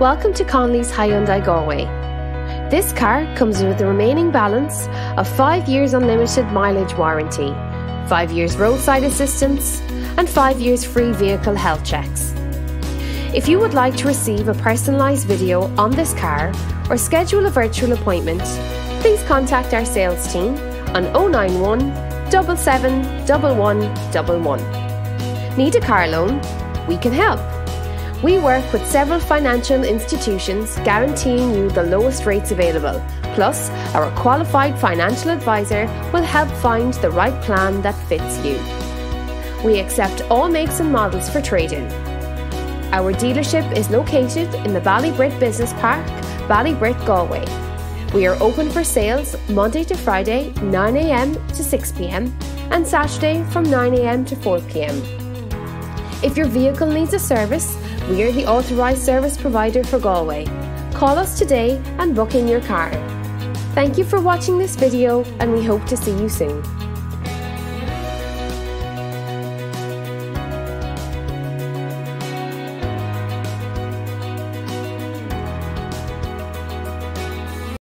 Welcome to Connolly's Hyundai Galway. This car comes with a remaining balance of 5 years unlimited mileage warranty, 5 years roadside assistance, and 5 years free vehicle health checks. If you would like to receive a personalised video on this car or schedule a virtual appointment, please contact our sales team on 091 771111. Need a car loan? We can help. We work with several financial institutions guaranteeing you the lowest rates available. Plus, our qualified financial advisor will help find the right plan that fits you. We accept all makes and models for trading. Our dealership is located in the Ballybrit Business Park, Ballybrit, Galway. We are open for sales Monday to Friday, 9am to 6pm, and Saturday from 9am to 4pm. If your vehicle needs a service, we are the authorised service provider for Galway. Call us today and book in your car. Thank you for watching this video and we hope to see you soon.